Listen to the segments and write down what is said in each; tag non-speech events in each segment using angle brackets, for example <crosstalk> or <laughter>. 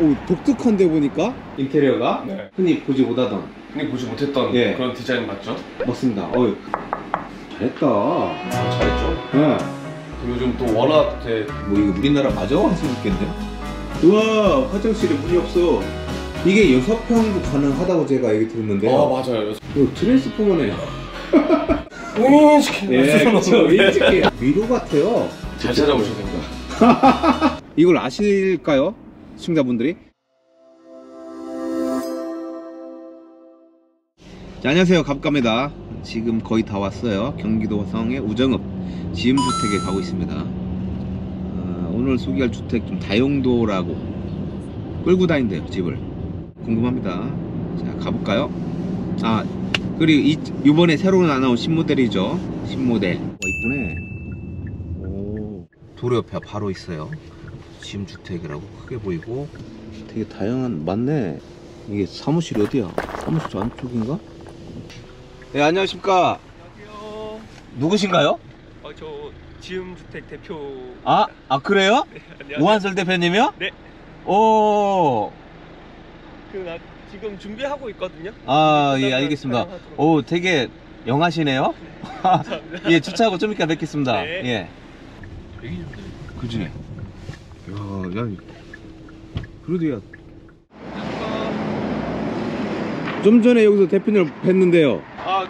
오, 독특한데 보니까 인테리어가 네. 흔히 보지 못하던 흔히 보지 못했던 예. 그런 디자인 맞죠? 맞습니다. 어유 잘했다. 아, 잘했죠. 네. 그리고 요즘 또 워낙 이제 뭐 이거 우리나라 맞아? 하시면 좋겠는데. 우와 화장실에 문이 없어. 이게 여섯 평도 가능하다고 제가 얘기 들었는데. 아 맞아요. 이거 트랜스포머네요. 윈치킨 예, 그렇죠. 위로 같아요. 잘 찾아오셔야 됩니다. <laughs> 이걸 아실까요? 시청자분들이? 자, 안녕하세요. 갑갑니다. 지금 거의 다 왔어요. 경기도 화성의 우정읍 지음주택에 가고 있습니다. 어, 오늘 소개할 주택 좀 다용도라고 끌고 다닌대요, 집을. 궁금합니다. 자, 가볼까요? 아, 그리고 이, 이번에 새로 나온 신모델이죠. 신모델. 어, 이쁘네. 오, 도로 옆에 바로 있어요. 지음주택이라고 크게 보이고 되게 다양한 맞네 이게 사무실 어디야? 사무실 저 안쪽인가? 네 안녕하십니까 안녕하세요. 누구신가요? 어, 저 지음주택 대표. 아, 아 그래요? 네. 우한설 대표님이요? 네. 오, 그 나 지금 준비하고 있거든요. 아, 예, 알겠습니다. 촬영하도록 오, 되게 영하시네요? <laughs> 감사합니다. <laughs> 예, 주차하고 좀 이따 뵙겠습니다. 네. 예. 그지? 야, 야, 그래도 야. 좀 전에 여기서 대표님을 뵀는데요. 아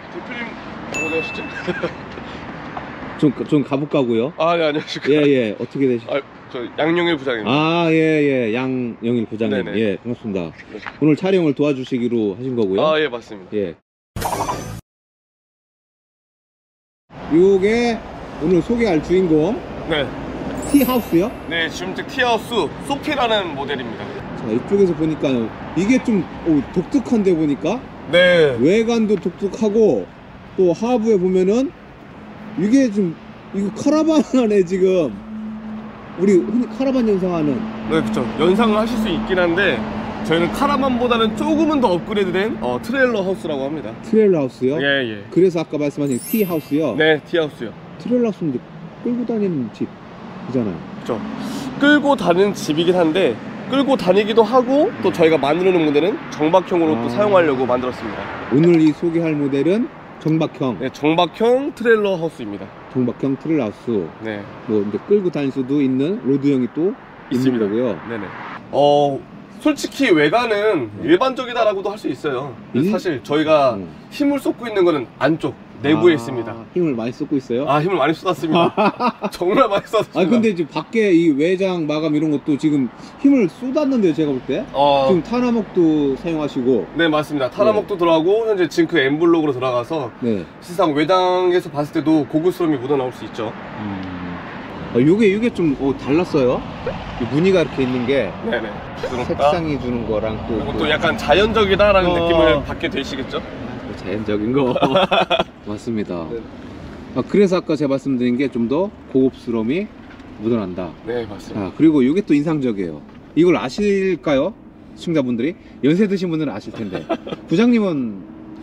대표님 가시죠? <laughs> 좀, 좀 가볼까고요? 아 네 안녕하십니까. 예, 예. 어떻게 되시? 아, 저 양용일 부장입니다. 아, 예, 예. 양영일 부장님. 네네. 예, 반갑습니다. 오늘 촬영을 도와주시기로 하신 거고요. 아 예 맞습니다. 예. 요게 오늘 소개할 주인공 네. 티하우스요. 네 지음택 티하우스 소피라는 모델입니다. 자, 이쪽에서 보니까 이게 좀 오, 독특한데 보니까 네. 외관도 독특하고 또 하부에 보면은 이게 좀 이거 카라반 안에 지금 우리 흔히 카라반 연상하는 네 그쵸. 연상을 하실 수 있긴 한데 저희는 카라반보다는 조금은 더 업그레이드된 어, 트레일러 하우스라고 합니다. 트레일러 하우스요. 예 예. 그래서 아까 말씀하신 티하우스요. 네 티하우스요. 트레일러 하우스인데 끌고 다니는 집 이잖아요. 그쵸. 끌고 다니는 집이긴 한데 끌고 다니기도 하고 또 저희가 만드는 모델은 정박형으로 아. 또 사용하려고 만들었습니다. 오늘 이 소개할 모델은 정박형, 네, 정박형 트레일러 하우스입니다. 정박형 트레일러 하우스. 네, 뭐 이제 끌고 다닐 수도 있는 road형이 또 있습니다. 거고요. 네네. 어, 솔직히 외관은 일반적이다라고도 할 수 있어요. 근데 일- 사실 저희가 음. 힘을 쏟고 있는 거는 안쪽 내부에 아, 있습니다. 힘을 많이 쏟고 있어요. 아, 힘을 많이 쏟았습니다. <laughs> 정말 많이 쏟았습니다. 아 근데 지금 밖에 이 외장 마감 이런 것도 지금 힘을 쏟았는데요 제가 볼 때. 어, 지금 탄화목도 사용하시고. 네 맞습니다. 타라목도 들어가고 현재 징크 엠블록으로 들어가서 네. 사실상 외장에서 봤을 때도 고급스러움이 묻어나올 수 있죠. 어, 요게 요게 좀 어, 달랐어요. 이 무늬가 이렇게 있는 게 네네. 부드럽다. 색상이 주는 거랑 또, 그리고 그- 또 약간 자연적이다라는 어. 느낌을 받게 되시겠죠? 그 자연적인 거 <laughs> 맞습니다. 네. 아, 그래서 아까 제가 말씀드린 게 좀 더 고급스러움이 묻어난다. 네 맞습니다. 아, 그리고 이게 또 인상적이에요. 이걸 아실까요? 시청자분들이 연세 드신 분들은 아실 텐데 <laughs> 부장님은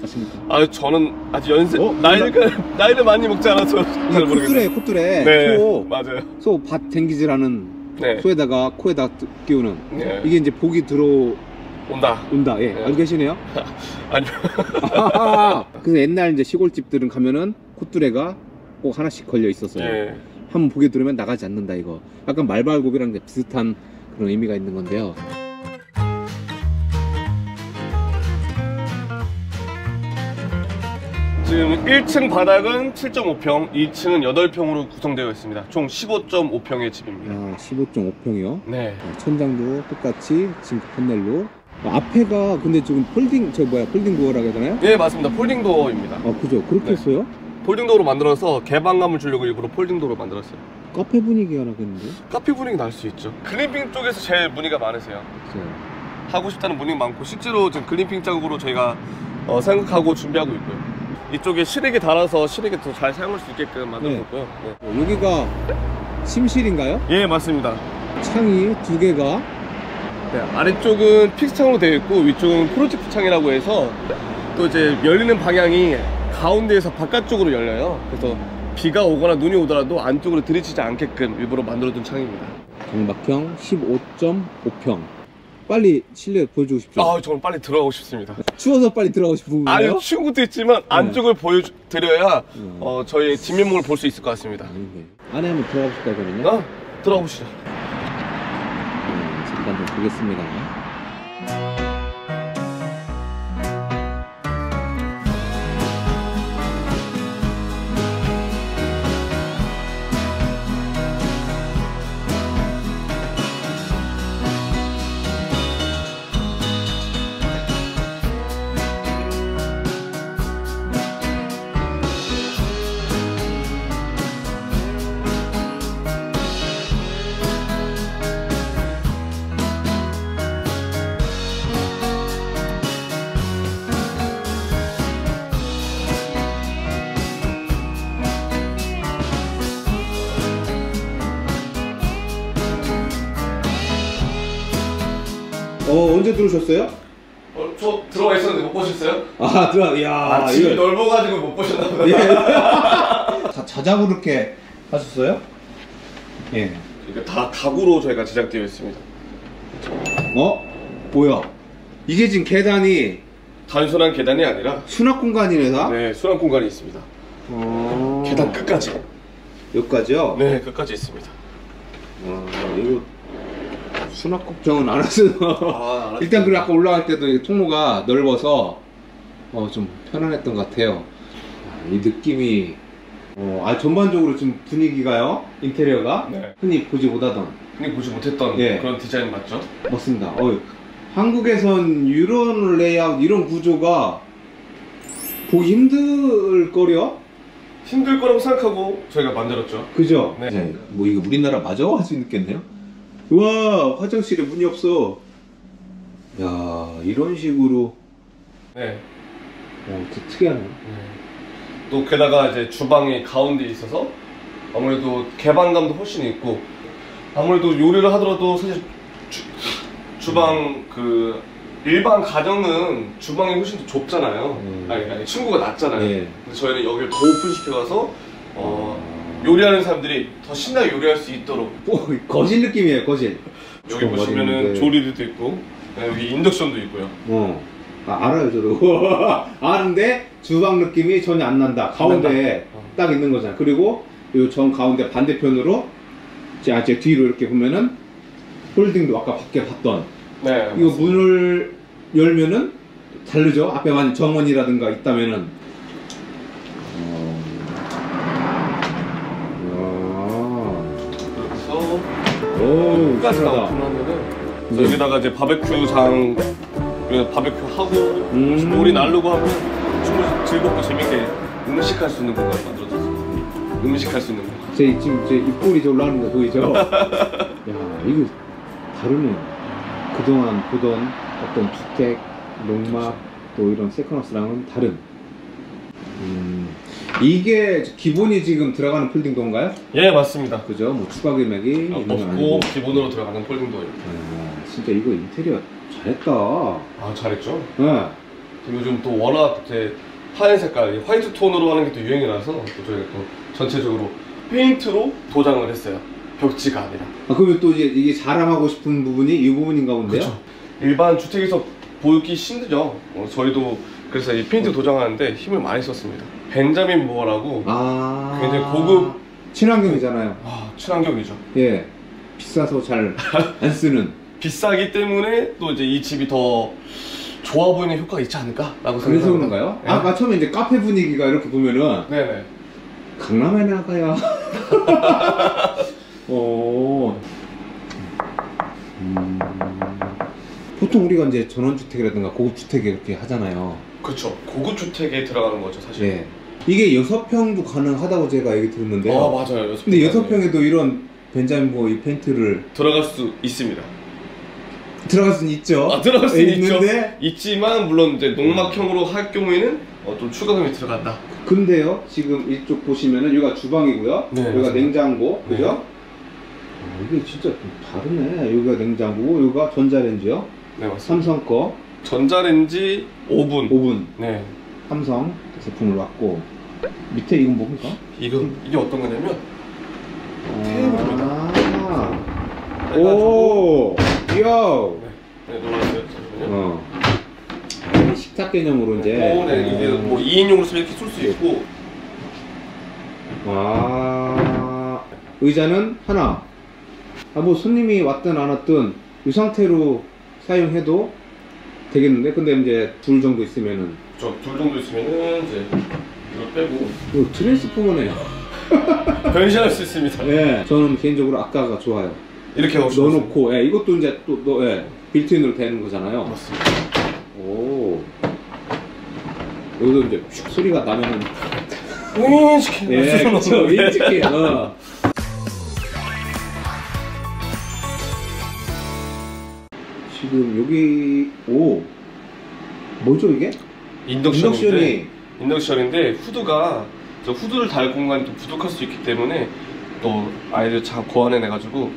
아십니까? 아 저는 아직 연세 어? 나이를 <laughs> 나이를 많이 먹지 않아서 잘 이게 모르겠어요. 콧뚜레 콧뚜레 네 소, 맞아요. 소밭 댕기질하는 네. 소에다가 코에다 뜨- 끼우는 네. 이게 이제 복이 들어 온다. 온다. 예, 네. 알고 계시네요. <laughs> 아니요. <laughs> 그래서 옛날 이제 시골집들은 가면은 콧뚜레가 꼭 하나씩 걸려 있었어요. 예. 한번 복이 들으면 나가지 않는다 이거. 약간 말발굽이랑 비슷한 그런 의미가 있는 건데요. 지금 1층 바닥은 7.5평, 2층은 8평으로 구성되어 있습니다. 총 15.5평의 집입니다. 야, 15.5평이요. 네. 천장도 똑같이 zinc 판넬로. 어, 앞에가 근데 지금 folding 저 뭐야 folding door라고 되나요? 네 맞습니다. folding door입니다. 아 그죠 그렇게 네. 했어요? folding door로 만들어서 개방감을 주려고 일부러 folding door로 만들었어요. 카페 분위기가 나겠는데? 카페 분위기 날 수 있죠. 글램핑 쪽에서 제일 문의가 많으세요. 글쎄요. 하고 싶다는 문의가 많고 실제로 지금 글램핑 쪽으로 저희가 어, 생각하고 준비하고 있고요. 이쪽에 실외기 달아서 실외기 더잘 사용할 수 있게끔 만들었고요. 네. 어, 여기가 침실인가요? 예 맞습니다. 창이 두 개가 네, 아래쪽은 fix창으로 되어 있고 위쪽은 프로젝트 창이라고 해서 또 이제 열리는 방향이 가운데에서 바깥쪽으로 열려요. 그래서 비가 오거나 눈이 오더라도 안쪽으로 들이치지 않게끔 일부러 만들어둔 창입니다. 정박형 15.5평 빨리 실내 보여주고 싶죠? 아, 저는 빨리 들어가고 싶습니다. 추워서 빨리 들어가고 싶은 아니, 건가요? 추운 것도 있지만 안쪽을 보여드려야 음. 어, 저희 진면목을 볼 수 있을 것 같습니다. 아니네. 안에 한번 들어가 보실까요, 그러면요? 어? 들어가 보시죠. 보겠습니다. 언제 들어오셨어요? 어, 저 들어가 있었는데 못 보셨어요? 아, 들어, 이야. 아, 집이 넓어가지고 못 보셨나 보다. 예. <laughs> 자, 자작으로 이렇게 하셨어요? 예. 이게 다 가구로 저희가 제작되어 있습니다. 어? 뭐야? 이게 지금 계단이 단순한 계단이 아니라 수납 공간이네, 다? 네, 수납 공간이 있습니다. 어... 계단 끝까지. 여기까지요? 네, 끝까지 있습니다. 와, 이거 수납 걱정은 안 하셔서. 아. 일단 그리고 아까 올라갈 때도 이 통로가 넓어서 어, 좀 편안했던 것 같아요. 아, 이 느낌이 어, 아 전반적으로 좀 분위기가요 인테리어가 네. 흔히 보지 못하던 흔히 보지 못했던 예. 그런 디자인 맞죠? 맞습니다. 어, 한국에선 이런 레이아웃 이런 구조가 보기 힘들 거려 힘들 거라고 생각하고 저희가 만들었죠. 그죠? 네. 뭐 이거 우리나라 마저 할수 있겠네요. 와 화장실에 문이 없어. 야 이런 식으로 네. 어, 특이하네. 또 게다가 이제 주방이 가운데 있어서 아무래도 개방감도 훨씬 있고 아무래도 요리를 하더라도 사실 주, 방 그 일반 가정은 주방이 훨씬 더 좁잖아요. 음. 아니, 아니 친구가 낮잖아요. 예. 근데 저희는 여기를 더 오픈시켜가서 어, 요리하는 사람들이 더 신나게 요리할 수 있도록 어, 거실 느낌이에요 거실. 여기 보시면은. 조리대도 있고 네, 여기 인덕션도 있고요. 어. 아, 알아요 저도. <laughs> 아는데 주방 느낌이 전혀 안 난다. 가운데에 어. 딱 있는 거잖아. 그리고 요정 가운데 반대편으로 제, 아, 제 뒤로 이렇게 보면은 홀딩도 아까 밖에 봤던 네. 이거 문을 열면은 다르죠. 앞에 만 정원이라든가 있다면은. 어. 그래서 오, 끝까지 다. 오픈하면은 네. 여기다가 이제 바베큐장 여기다 바베큐 하고 음. 요리 나르고 하면 충분히 즐겁고 재밌게 음식할 수 있는 공간을 만들어줬어요. 음식할 수 있는 공간. 제 지금 제 입꼬리 저 올라오는 거 보이죠? <laughs> 야, 이거 다르네. 그동안 보던 어떤 주택, 농막 또 이런 세컨하우스랑은 다른. 음, 이게 기본이 지금 들어가는 폴딩 도인가요? 예 맞습니다. 그죠? 뭐 추가 금액이 있는 건 아니고. 기본으로 들어가는 폴딩도예요. 아, 진짜 이거 인테리어 잘했다. 아 잘했죠. 네. 지금 요즘 또 워낙 이제 하얀 색깔, 이 화이트 톤으로 하는 게 또 유행이라서 또 저희가 또 전체적으로 페인트로 도장을 했어요. 벽지가 아니라. 아, 그러면 또 이제 이게 자랑하고 싶은 부분이 이 부분인가 본데요? 그렇죠. 일반 주택에서 보기 힘들죠. 어, 저희도 그래서 이 페인트 도장하는데 힘을 많이 썼습니다. Benjamin Moore라고 아. 굉장히 고급 친환경이잖아요. 아, 친환경이죠. 예. 비싸서 잘 <laughs> 안 쓰는. 비싸기 때문에 또 이제 이 집이 더 좋아 보이는 효과가 있지 않을까라고 그래서 생각합니다. 그런가요? 네. 아까 처음에 이제 카페 분위기가 이렇게 보면은 네네. 강남에 나가야. <laughs> 어. 음. 보통 우리가 이제 전원주택이라든가 고급주택에 이렇게 하잖아요. 그렇죠. 고급 주택에 들어가는 거죠, 사실. 네. 이게 여섯 평도 가능하다고 제가 얘기 들었는데요. 아 맞아요. 여섯 근데 평 여섯 평에도 이런 벤자민 보이 페인트를 들어갈 수 있습니다. 들어갈 수는 있죠. 아 들어갈 수 예, 있죠. 있는데 있지만 물론 이제 농막형으로 할 경우에는 어, 좀 추가금이 들어간다. 근데요 지금 이쪽 보시면은 여기가 주방이고요 네, 여기가 맞습니다. 냉장고 네. 그죠? 아, 이게 진짜 좀 다르네 여기가 냉장고고 여기가 전자레인지요 네 맞습니다. 삼성 거 전자레인지 오븐. 오븐 네. 삼성 제품을 왔고 밑에 이건 뭡니까? 이거 이게 어떤 거냐면 테이블입니다. 아, 오, 이야, 네. 네. 잠시만요. 어. 식탁 개념으로 이제. 어, 네, 이게 뭐 2인용으로 쓰면 이렇게 쏠수 있고 아, 의자는 하나. 아, 뭐 손님이 왔든 안 왔든 이 상태로 사용해도 되겠는데? 근데 이제 둘 정도 있으면은. 저 둘 정도 있으면은 이제 이걸 빼고 이거 트랜스포머네요. <laughs> 변신할 수 있습니다. 예. 저는 개인적으로 아까가 좋아요. 이렇게 넣어 넣어놓고, 예, 이것도 이제 또, 너, 예, 빌트인으로 되는 거잖아요. 맞습니다. 오. 여기도 이제 슉 소리가 나면은. 음, 치킨. 예, 그쵸. <laughs> 인치킨. 어. 지금 여기, 오. 뭐죠, 이게? 인덕션인데 인덕션이. 인덕션인데 후드가 저 후드를 달 공간이 좀 부족할 수 있기 때문에 또 아이들 잘 고안해내가지고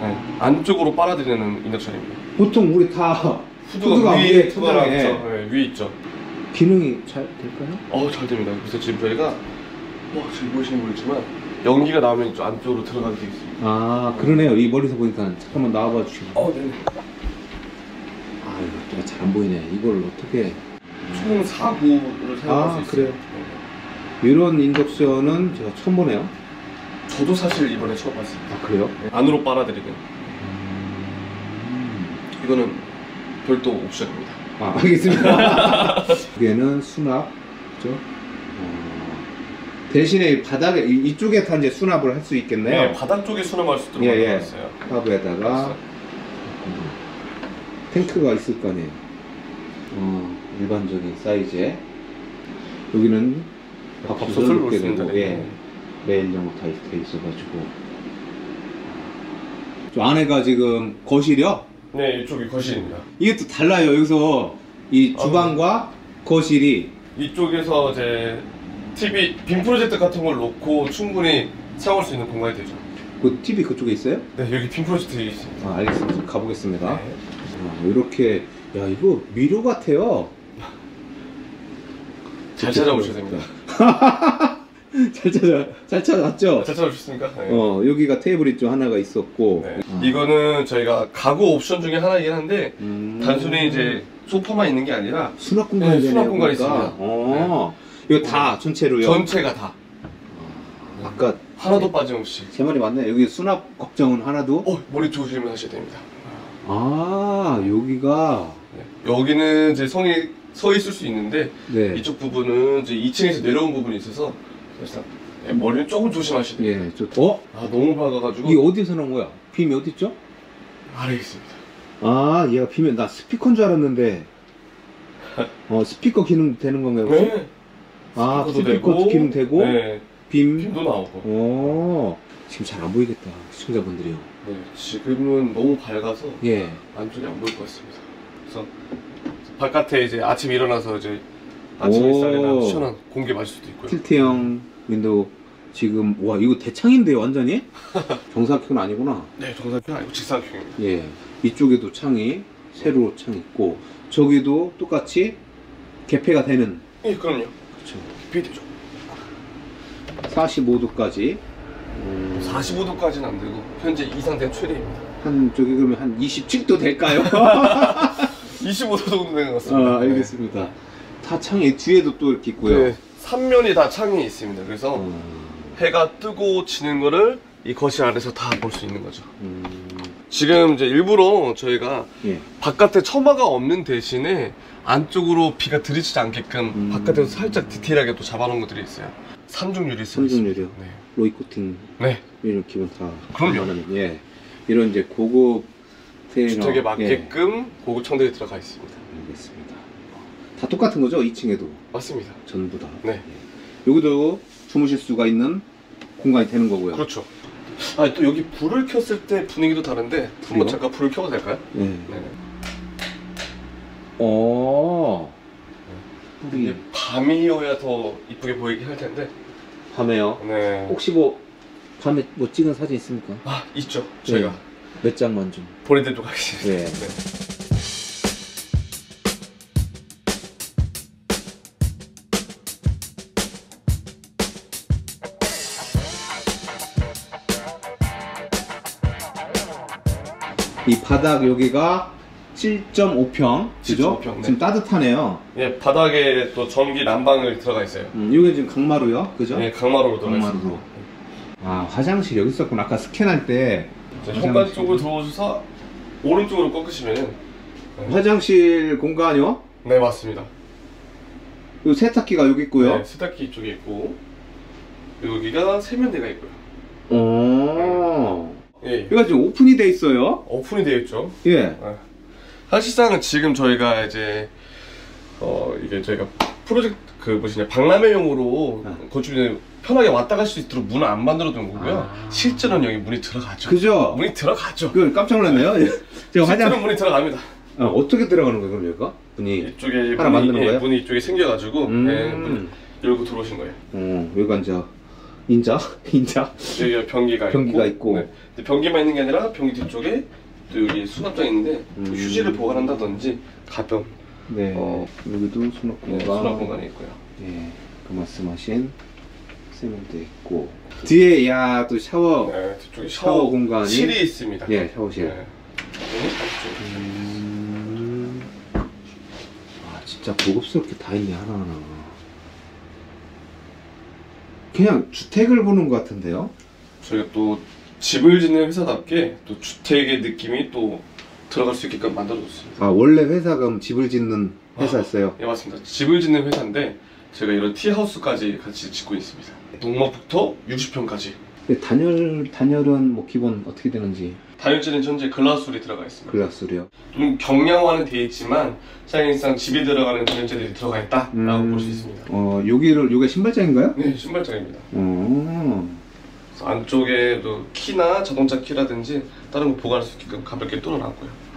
네, 안쪽으로 빨아들이는 인덕션입니다. 보통 우리 다 후드가, 후드가 위에 위에 후드가 천장에. 있죠. 네, 위에 있죠. 기능이 잘 될까요? 어, 잘 됩니다. 그래서 지금 저희가 뭐 지금 보시면 모르지만 연기가 나오면 좀 안쪽으로 들어가게 되어 있습니다. 아, 그러네요. 이 멀리서 보니까 잠깐만 나와봐 주시고. 어, 네. 아, 이거 잘 안 보이네. 이걸 어떻게. 총 4구를 사용할 아, 수 있어요. 그래요? 이런 인덕션은 제가 처음 보네요. 네. 저도 사실 이번에 처음 봤습니다. 아, 그래요? 네, 안으로 빨아들이는 이거는 별도 옵션입니다. 아, 알겠습니다. <laughs> 여기에는 수납, 그죠? 어, 대신에 바닥에, 이- 이쪽에 다 이제 수납을 할 수 있겠네요. 네, 바닥 쪽에 수납할 수 있도록 예, 예. 하부에다가 음, 탱크가 있을 거 아니에요. 어, 일반적인 사이즈에. 여기는 밥솥을 놓습니다. 되고, 예. 메인용으로 다돼 있어가지고. 저 안에가 지금 거실이요? 네, 이쪽이 거실입니다. 이게 또 달라요. 여기서 이 주방과 거실이 이쪽에서 이제 TV 빔 프로젝트 같은 걸 놓고 충분히 사용할 수 있는 공간이 되죠. 그 TV 그쪽에 있어요? 네, 여기 빔 프로젝트 있습니다. 아, 알겠습니다. 가보겠습니다. 네. 아, 이렇게 야 이거 미로 같아요. 잘 찾아오셔야 됩니다. <laughs> 잘 찾아 잘 찾아왔죠? 잘 찾아오셨습니까? 네. 어 여기가 테이블이 좀 하나가 있었고 네. 아. 이거는 저희가 가구 옵션 중에 하나이긴 한데 음. 단순히 이제 소파만 있는 게 아니라 수납 공간이 네. 수납 공간이. 있습니다. 어 이거 다 전체로요. 전체가 다 아까 하나도 빠짐없이. 제 말이 맞네. 여기 수납 걱정은 하나도. 어, 머리 조심을 하셔야 됩니다. 아 여기가 네. 여기는 이제 성이 서 있을 수 있는데 네. 이쪽 부분은 이제 2층에서 내려온 부분이 있어서 사실상 네, 머리는 조금 조심하셔야 돼요. 예, 저, 어? 아 너무 박아가지고 이게 어디서 나온 거야? 빔이 어디 있죠? 아래 있습니다. 아, 얘가 빔이 나 스피커인 줄 알았는데. <laughs> 어, 스피커 기능 되는 건가요? 혹시? 네. 아, 스피커도 스피커 되고, 기능 되고, 네. 빔. 빔도 나오고. 어, 지금 잘 안 보이겠다, 시청자분들이요. 네. 지금은 너무 밝아서 예. 안쪽이 안 보일 것 같습니다. 그래서 바깥에 이제 아침 일어나서 이제 아침 오. 햇살이나 시원한 공기 마실 수도 있고요. tilt형 window 지금, 와, 이거 대창인데요, 완전히? <laughs> 정사각형은 아니구나. 네, 정사각형 아니고 직사각형입니다. 예. 이쪽에도 창이, 세로 창 있고, 저기도 똑같이 개폐가 되는, 예, 그럼요. 그쵸. 비되죠. 45도까지. 45도까지는 안 되고 현재 이 상태는 최대입니다. 한, 저기 그러면 한 27도 될까요? <laughs> 25도 정도 되는 것 같습니다. 아, 알겠습니다. 다 창이 뒤에도 또 이렇게 있고요. 네, 3면이 다 창이 있습니다. 그래서 음, 해가 뜨고 지는 거를 이 거실 안에서 다 볼 수 있는 거죠. 음, 지금 이제 일부러 저희가 예. 바깥에 처마가 없는 대신에 안쪽으로 비가 들이치지 않게끔 음. 바깥에서 살짝 디테일하게 또 잡아놓은 것들이 있어요. 삼중 유리 쓰고 삼중 유리요? 있습니다. 네. 로이 코팅 네. 이런 기본 다. 그럼요. 예. 이런 이제 고급 테이너. 주택에 예, 맞게끔 고급 청들이 들어가 있습니다. 알겠습니다. 다 똑같은 거죠? 2층에도 맞습니다. 전부 다. 네. 예. 여기도 주무실 수가 있는 공간이 되는 거고요. 그렇죠. 아, 또 여기 불을 켰을 때 분위기도 다른데 그래요? 한번 잠깐 불을 켜도 될까요? 예. 네. 어. 이게 우리 밤이어야 더 이쁘게 보이긴 할 텐데. 밤에요. 네. 혹시 뭐 밤에 뭐 찍은 사진 있습니까? 아, 있죠. 저희가 몇 장만 좀. 보내드리도록 하겠습니다. 네. 네. 이 바닥 여기가 7.5평. 그죠? 7.5평, 네. 지금 따뜻하네요. 예, 바닥에 또 전기 난방을 들어가 있어요. 음, 이게 지금 강마루요. 그죠? 네, 강마루로 들어가 있습니다. 강마루로. 아, 화장실 여기 있었구나. 아까 스캔할 때 자. 현관 쪽으로 들어오셔서 오른쪽으로 꺾으시면은 화장실 공간이요. 네 맞습니다. 요 세탁기가 여기 있고요. 네, 세탁기 쪽에 있고 여기가 세면대가 있고요. 오. 예, 여기가 지금 오픈이 돼 있어요. 오픈이 되어 있죠. 예. 사실상은 지금 저희가 이제 어 이게 저희가 프로젝트 그 뭐시냐 박람회용으로 네. 건축인들 편하게 왔다 갈 수 있도록 문을 안 만들어 둔 거고요. 아. 실제로는 여기 문이 들어가죠. 그죠? 문이 들어가죠. 그 깜짝 놀랐네요. 제가 실제로 화장 문이 들어갑니다. 어, 어떻게 들어가는 거예요, 그럼 여기가? 분이 이쪽에 하나 문이, 만드는 예, 거예요? 문이 이쪽에 생겨가지고 음. 예, 문 열고 들어오신 거예요. 어, 여기가 이제 인자? <laughs> 인자? 여기가 변기가, 변기가 있고. 네. 근데 변기만 있는 게 아니라 변기 뒤쪽에 또 여기 수납장 있는데 또 음. 휴지를 보관한다든지 가끔 네. 어. 여기도 수납 네, 공간. 수납 공간이 있고요. 예. 그 말씀하신 세면대 있고. 뒤에 야 또 샤워. 네, 뒤쪽에 샤워 샤워, 공간이? 실이 있습니다. 예, 샤워실. 네. 안쪽. 음... 아 진짜 고급스럽게 다 있네 하나하나. 그냥 주택을 보는 것 같은데요? 저희가 또 집을 짓는 회사답게 또 주택의 느낌이 또 들어갈 수 있게끔 만들어줬습니다. 아 원래 회사가 집을 짓는 회사였어요. 예, 맞습니다. 집을 짓는 회사인데 제가 이런 티하우스까지 같이 짓고 있습니다. 농막부터 60평까지. 근데 단열 단열은 뭐 기본 어떻게 되는지 다용질은 현재 글라스홀이 들어가 있습니다. 글라스요. 좀 경량화는 되어 있지만 사실상 집에 들어가는 다용질들이 들어가 있다라고 음. 볼수 있습니다. 어 여기를 여기가 신발장인가요? 네, 신발장입니다. 어. 그래서 안쪽에도 키나 자동차 키라든지 다른 거 보관할 수 있게끔 가볍게 뚫어놨고요.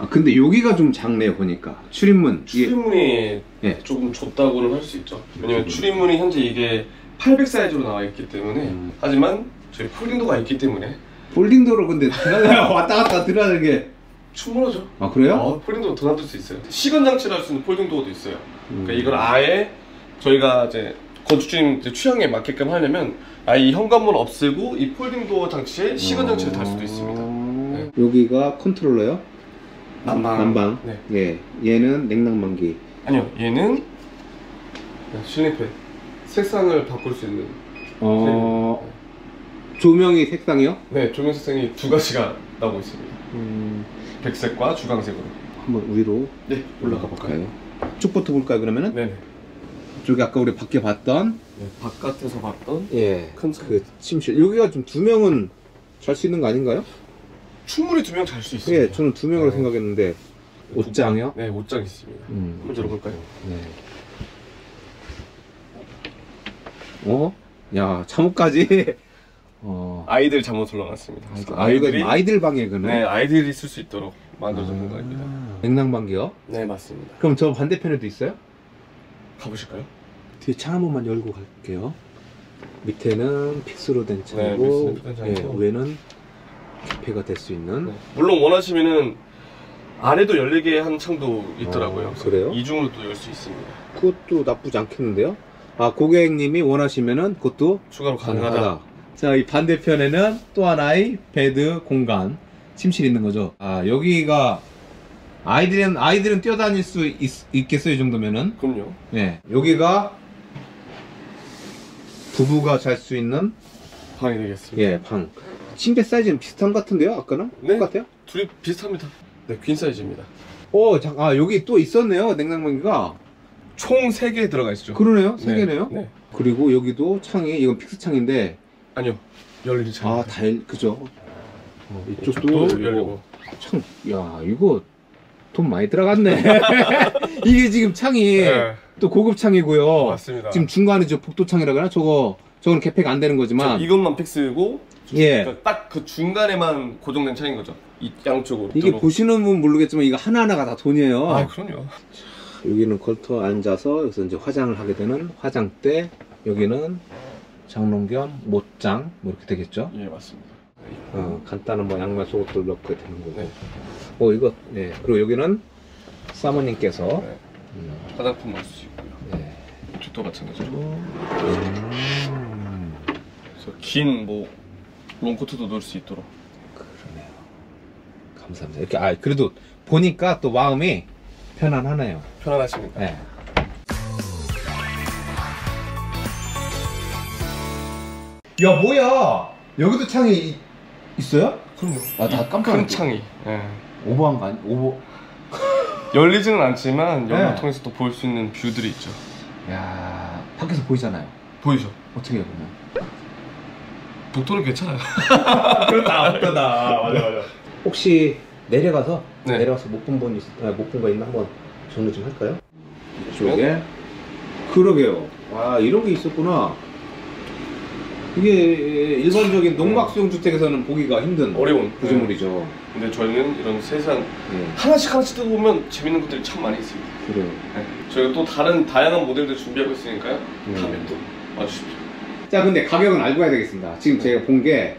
아 근데 여기가 좀 작네요 보니까 출입문 출입문이 예. 조금 좁다고는 할 수 있죠. 왜냐면 그렇죠. 출입문이 현재 이게 800 사이즈로 나와 있기 때문에 음. 하지만 저희 폴딩도가 있기 때문에 폴딩도로 근데 <laughs> 왔다 갔다 들어가는 게아 충분하죠. 그래요? 어, 폴딩도가 더 놔둘 수 있어요. 시간 장치를 할 수 있는 폴딩도어도 있어요. 음. 그러니까 이걸 아예 저희가 이제 건축주님 취향에 맞게끔 하려면 아예 이 현관문을 없애고 이 폴딩도어 장치에 시간 장치를 달 수도 있습니다. 어. 여기가 컨트롤러요? 난방. 난방. 네. 예. 얘는 냉난방기. 아니요, 얘는 실링팬. 색상을 바꿀 수 있는. 어. 조명이 색상이요? 네, 조명 색상이 두 가지가 나오고 있습니다. 음. 백색과 주광색으로. 한번 위로 네, 올라가 볼까요? 쪽부터 볼까요 그러면은? 네네. 저기 아까 우리 밖에 봤던 네, 바깥에서 봤던 예. 큰 차. 그 침실. 여기가 좀 두 명은 잘 수 있는 거 아닌가요? 충분히 두 명 잘 수 있습니다. 예, 저는 두 명으로 네. 생각했는데 옷장이요? 네, 옷장 있습니다. 음. 한번 열어볼까요? 네. 어? 야, 잠옷까지. <laughs> 어. 아이들 잠옷을 넣어놨습니다. 그래서 아, 아이들 방에 그네. 네, 아이들이 쓸 수 있도록 만들어진. 아, 냉난방기요? 네, 맞습니다. 그럼 저 반대편에도 있어요? 가보실까요? 뒤에 창 한 번만 열고 갈게요. 밑에는 픽스로 된 네, 창이고, 픽스로 된 예, 창이고. 위에는 개폐가 될 수 있는. 네. 물론 원하시면은 아래도 열리게 한 창도 있더라고요. 어, 그래요? 이중으로 또 열 수 있습니다. 그것도 나쁘지 않겠는데요? 아, 고객님이 원하시면은 그것도 추가로 가능하다. 가능하다. 자, 이 반대편에는 또 하나의 베드 공간, 침실이 있는 거죠. 아, 여기가 아이들은 아이들은 뛰어다닐 수 있, 겠어요이 정도면은. 그럼요. 네. 여기가 부부가 잘 수 있는 방이 되겠습니다. 예, 방. 침대 사이즈는 비슷한 것 같은데요? 아까는? 네. 똑같아요? 둘이 비슷합니다. 네, 퀸 사이즈입니다. 어, 자, 아, 여기 또 있었네요. 냉장고가. 총 3개 들어가 있죠. 그러네요. 세 네, 개네요. 네. 그리고 여기도 창이 이건 fix 창인데 아니요. 열리는 창. 아, 다 열- 그죠? 어, 이쪽도 이쪽도 열리고. 창, 야, 이거 돈 많이 들어갔네. <laughs> 이게 지금 창이 네, 또 고급 창이고요. 맞습니다. 지금 중간에 저 복도 창이라 하나? 저거, 저거는 개폐가 안 되는 저 거지만. 이것만 픽스고 예. 딱그 중간에만 고정된 창인 거죠. 이 양쪽으로. 이게 저로. 보시는 분 모르겠지만 이거 하나하나가 다 돈이에요. 아, 그럼요. 여기는 걸터 앉아서 여기서 이제 화장을 하게 되는 화장대, 여기는 장롱 겸 못장, 뭐 이렇게 되겠죠. 예, 맞습니다. 어, 간단한 뭐 양말 속옷들 넣게 되는 거고. 네. 어, 이거, 네. 그리고 여기는 사모님께서, 네. 음, 화장품 넣을 수 있고요. 네. 뒷도 마찬가지로. 음, 그래서 긴뭐 롱코트도 넣을 수 있도록. 그러네요. 감사합니다. 이렇게 아 그래도 보니까 또 마음이 편안하네요. 편안하십니까? 네. 야 뭐야? 여기도 창이 이- 있어요? 그럼요. 아, 다 깜빡 큰 창이. 예. 오버한 거 아니? 오버. 열리지는 않지만 영화 네. 통해서 또 볼 수 있는 뷰들이 있죠. 야 밖에서 보이잖아요. 보이죠? 어떻게 그러면? 복도는 괜찮아요. <laughs> 그렇다, 맞다, 맞아, 맞아. 혹시 내려가서 네. 내려가서 못 본 분 있, 아, 못본 거 있나 한번 정리 좀 할까요? 이쪽에. 그러게요. 와 이런 게 있었구나. 이게 일반적인 농막 수용 주택에서는 보기가 힘든 어려운 구조물이죠. 근데 저희는 이런 세상 네, 하나씩 하나씩 뜯어보면 재밌는 것들이 참 많이 있습니다. 그래요. 네. 저희가 또 다른 다양한 모델들 준비하고 있으니까요. 음. 다음에 또 와주십시오. 자, 근데 가격은 알고 가야 되겠습니다. 지금 제가 본 게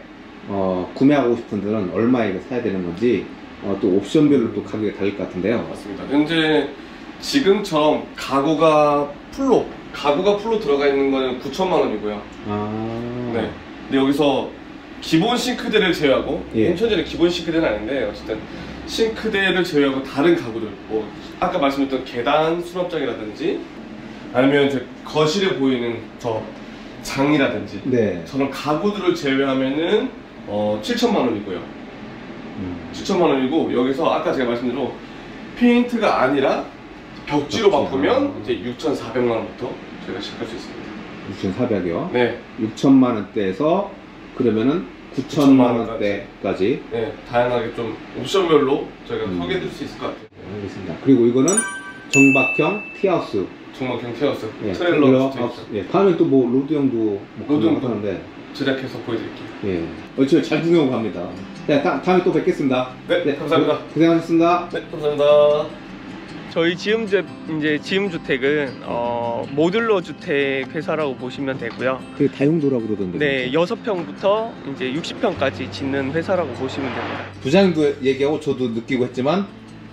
어, 구매하고 싶은 분들은 얼마에 사야 되는 건지 어, 또 옵션별로 또 가격이 다를 것 같은데요. 맞습니다. 현재 지금처럼 가구가 풀로 가구가 풀로 들어가 있는 거는 9천만 원이고요. 아, 네. 근데 여기서 기본 싱크대를 제외하고 예. 현재는 기본 싱크대는 아닌데 어쨌든 싱크대를 제외하고 다른 가구들 뭐 아까 말씀드렸던 계단 수납장이라든지 아니면 이제 거실에 보이는 저 장이라든지 네. 저런 가구들을 제외하면은 어 7천만 원이고요. 음. 7천만 원이고 여기서 아까 제가 말씀드린 대로 페인트가 아니라 벽지로 벽지. 바꾸면 이제 6,400만 원부터 저희가 시작할 수 있습니다. 6,400이요. 네, 6천만 원대에서 그러면은 9천만 원대까지. 네 다양하게 좀 옵션별로 저희가 음. 소개해드릴 수 있을 것 같아요. 네, 알겠습니다. 그리고 이거는 정박형 티하우스. 정말 경태였어. 예, 트레일러 스테이션 하우스. 예, 다음에 또 뭐 로드 형도 뭐 로드 형도. 하는데. 제작해서 보여드릴게요. 예. 어차피 잘 구경하고 갑니다. 네, 다, 다음에 또 뵙겠습니다. 네, 감사합니다. 고- 고생하셨습니다. 네, 감사합니다. 저희 지음 주 이제 지음 주택은 어, 모듈러 주택 회사라고 보시면 되고요. 그 다용도라고 그러던데. 네, 6평부터 이제 60평까지 짓는 회사라고 보시면 됩니다. 부장님도 얘기하고 저도 느끼고 했지만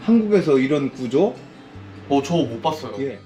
한국에서 이런 구조 어, 저 못 봤어요. 예.